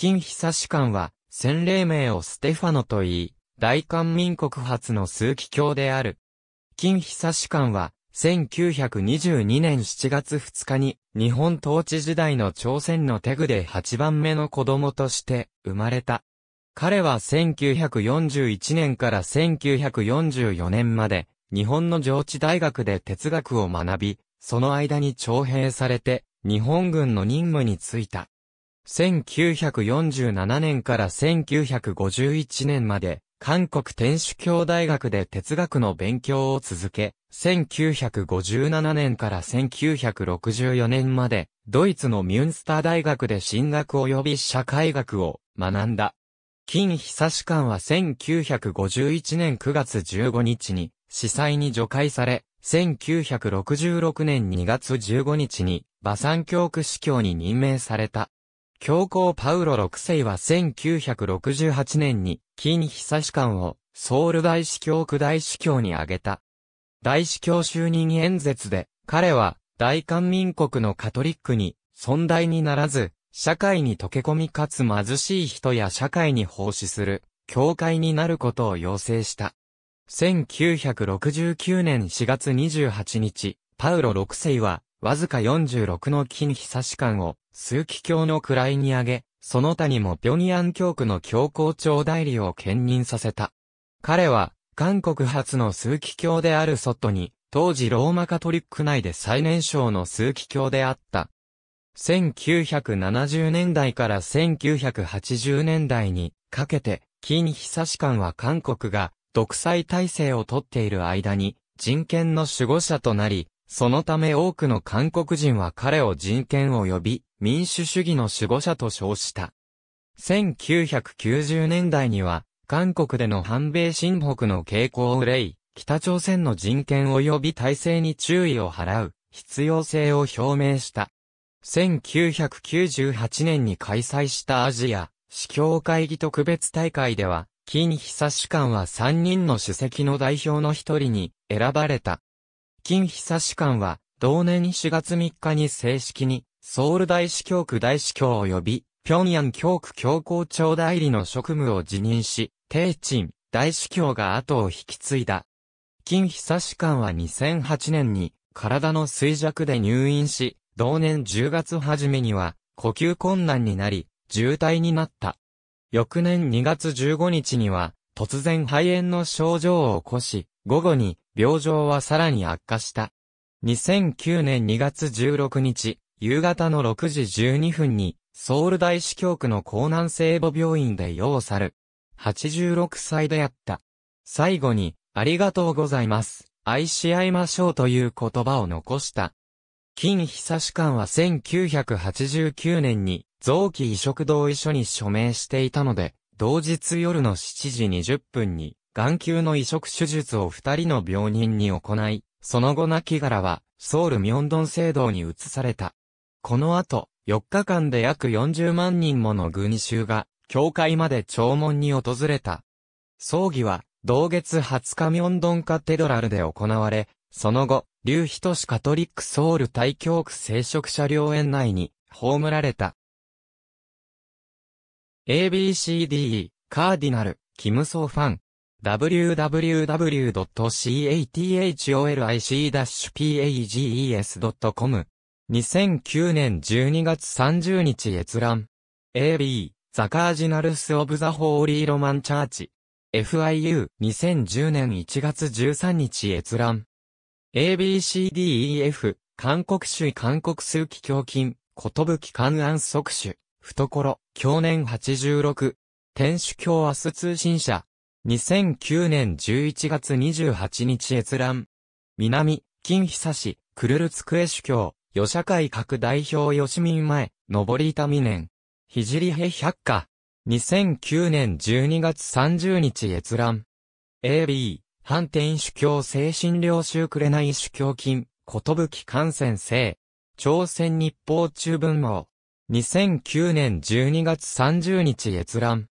金久士官は、洗礼名をステファノと言い、大韓民国初の枢機卿である。金久士官は、1922年7月2日に、日本統治時代の朝鮮のテグで8番目の子供として生まれた。彼は1941年から1944年まで、日本の上智大学で哲学を学び、その間に徴兵されて、日本軍の任務に就いた。1947年から1951年まで、韓国天主教大学で哲学の勉強を続け、1957年から1964年まで、ドイツのミュンスター大学で進学及び社会学を学んだ。金久士官は1951年9月15日に、司祭に除会され、1966年2月15日に、馬山教区司教に任命された。教皇パウロ6世は1968年に、金久士官を、ソウル大司教区大司教に挙げた。大司教就任演説で、彼は、大韓民国のカトリックに、存在にならず、社会に溶け込みかつ貧しい人や社会に奉仕する、教会になることを要請した。1969年4月28日、パウロ6世は、わずか46の金久士官を、数奇教の位に上げ、その他にも平壌教区の教皇庁代理を兼任させた。彼は、韓国初の数奇教である外に、当時ローマカトリック内で最年少の数奇教であった。1970年代から1980年代にかけて、金久士官は韓国が独裁体制をとっている間に人権の守護者となり、そのため多くの韓国人は彼を人権及び民主主義の守護者と称した。1990年代には、韓国での反米親北の傾向を憂い、北朝鮮の人権及び体制に注意を払う必要性を表明した。1998年に開催したアジア、司教会議特別大会では、金久士官は3人の主席の代表の一人に選ばれた。金久士官は、同年4月3日に正式に、ソウル大司教区大司教及び、平壌教区教皇庁代理の職務を辞任し、帝鎮大司教が後を引き継いだ。金久士官は2008年に、体の衰弱で入院し、同年10月初めには、呼吸困難になり、重体になった。翌年2月15日には、突然肺炎の症状を起こし、午後に病状はさらに悪化した。2009年2月16日、夕方の6時12分に、ソウル大司教区の江南西部病院で世を去る。86歳であった。最後に、ありがとうございます。愛し合いましょうという言葉を残した。金久士官は1989年に臓器移植同意書に署名していたので、同日夜の7時20分に、眼球の移植手術を二人の病人に行い、その後亡き柄は、ソウルミョンドン聖堂に移された。この後、4日間で約40万人もの群衆が、教会まで弔問に訪れた。葬儀は、同月20日ミョンドンカテドラルで行われ、その後、劉仁氏カトリックソウル大教区聖職者陵園内に葬られた。ABCDE、カーディナル、キムソーファン。www.catholic-pages.com。2009年12月30日閲覧。AB、ザカージナルス・オブ・ザ・ホーリー・ロマン・チャーチ。FIU、2010年1月13日閲覧。ABCDEF、韓国主韓国数奇胸筋、ことぶき関安即種。懐、去年86、天主教明日通信社、2009年11月28日閲覧。南、金久市、クルルツクエ主教、与社会各代表吉民前、上り板未年。ひじりへ百科。2009年12月30日閲覧。AB、反天主教精神領主くれない主教金、ことぶき感染性。朝鮮日報中文網。2009年12月30日閲覧。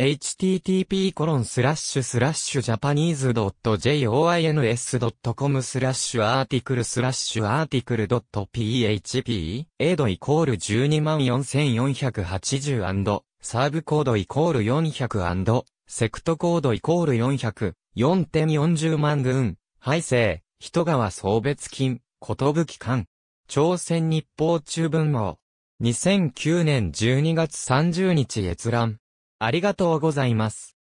http://japanese.joins.com スラッシュアーティクルスラッシュアーティクル .php エドイコール 124,480& サーブコードイコール400セクトコードイコール400、4.40万軍、敗生、人川総別金、ことぶき館。朝鮮日報中文網。2009年12月30日閲覧。ありがとうございます。